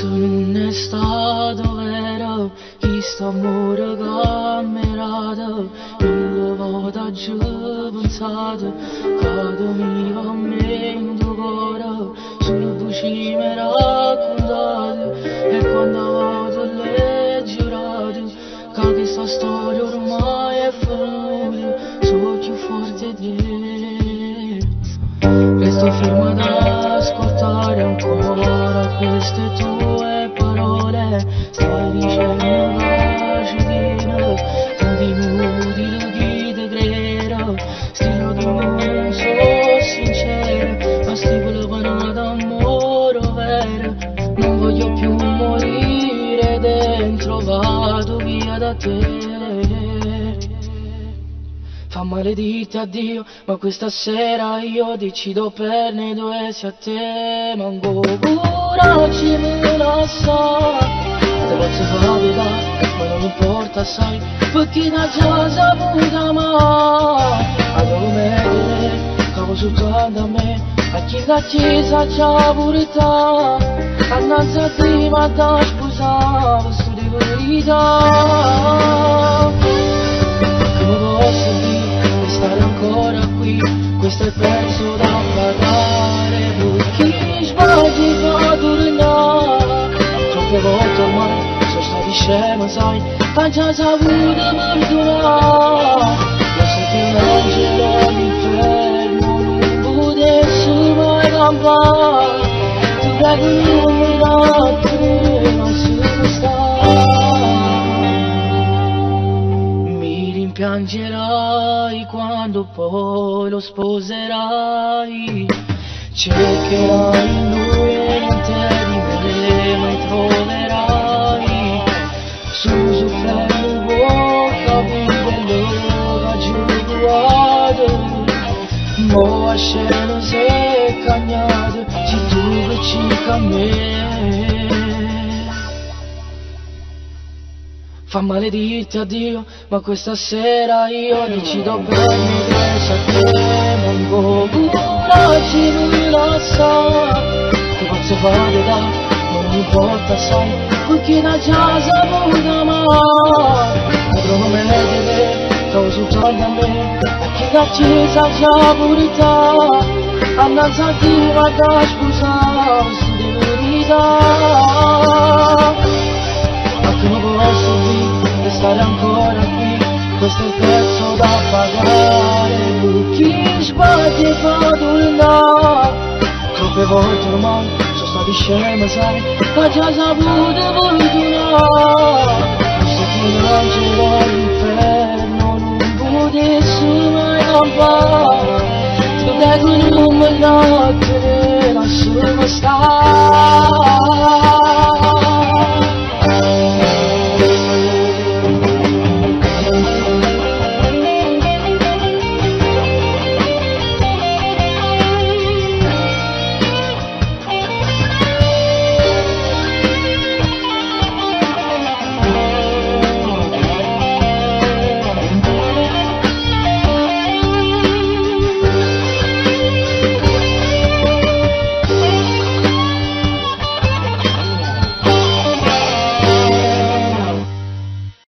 sun è stato vero chi sta amore camerato non lo vado giù pensato che dormiva a me in tuo cuore solo tu ci mi raccontato e quando vado le giurato che questa storia ormai è finita sono più forte di te e sto fermo ad ascoltare ancora. Queste tue parole. Stai dicendo tieni tanti nudi chi te creda stilo di non so sincero ma stipula per d'amore vero. Non voglio più morire dentro vado via da te Fa male dirti addio, ma questa sera io decido per ne due se a te. Manco coraggio me la sa Te posso vedere, ma non importa sai Perché da già saputa ma Allora meglio cavo su a me A chi la chiesa c'ha pure ta Annanzi a te ma da sposare Sto di verità sai perdonare io so che un angelo all'inferno non potesse mai campare ti prego non mi date ma superstar mi rimpiangerai quando poi lo sposerai. Cercherai A scena se cagnado, ci tu vicino a me. Fa male dirti addio, ma questa sera io decido me che a te manco coraggio non la sa Ti posso fare da, ma non importa sai. Perché da già saputa ma Padrone me deve, causa torna a me A chi da chiesa già purità Annanzi a te ma da scusare, si deve verità ma come posso dire di stare ancora qui questo è il prezzo da pagare chi sbaglia fa